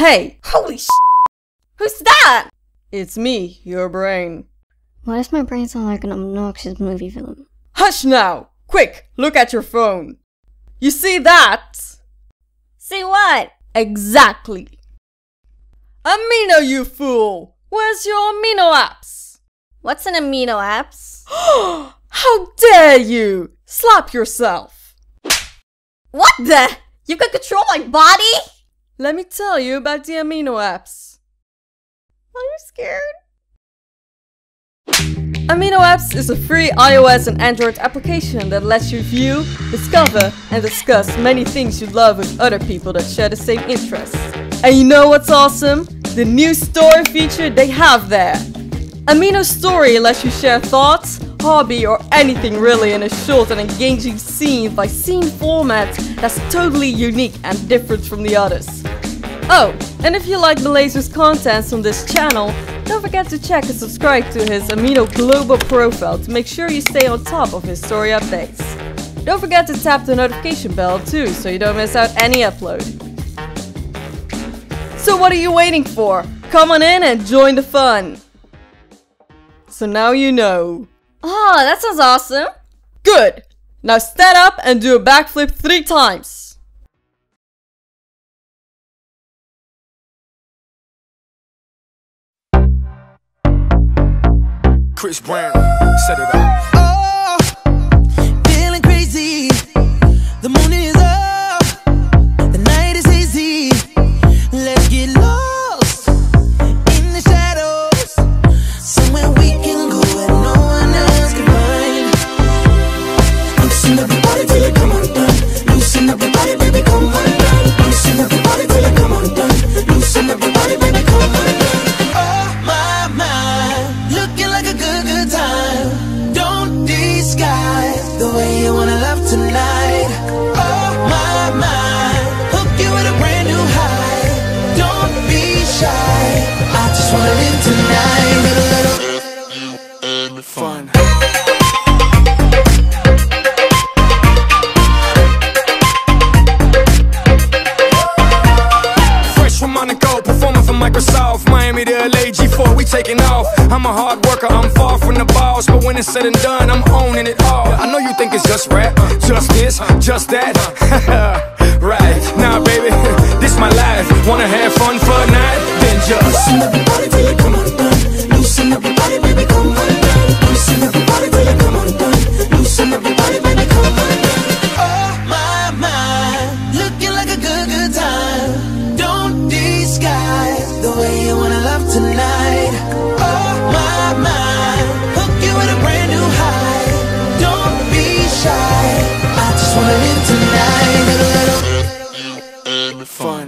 Hey, Holy sh! Who's that? it's me, your brain. Why does my brain sound like an obnoxious movie villain? Hush now! Quick, look at your phone. You see that? See what? Exactly. Amino, you fool! Where's your amino apps? What's an amino apps? How dare you! Slap yourself! What the? You can control my body? Let me tell you about the amino apps. Are you scared? Amino Apps is a free iOS and Android application that lets you view, discover, and discuss many things you love with other people that share the same interests. And you know what's awesome? The new story feature they have there. Amino Story lets you share thoughts, hobby, or anything really in a short and engaging scene by scene format that's totally unique and different from the others. Oh, and if you like Mahlazer's contents on this channel, don't forget to check and subscribe to his Amino Global profile to make sure you stay on top of his story updates. Don't forget to tap the notification bell too so you don't miss out any upload. So what are you waiting for? Come on in and join the fun! So now you know. Oh, that sounds awesome. Good! Now stand up and do a backflip three times. Chris Brown, set it up. Microsoft. Miami to LA, G4, we taking off. I'm a hard worker, I'm far from the boss. But when it's said and done, I'm owning it all. I know you think it's just rap, just this, just that. right, tonight. Oh, my hook you a brand new high. Don't be shy. I just wanna tonight. Fun.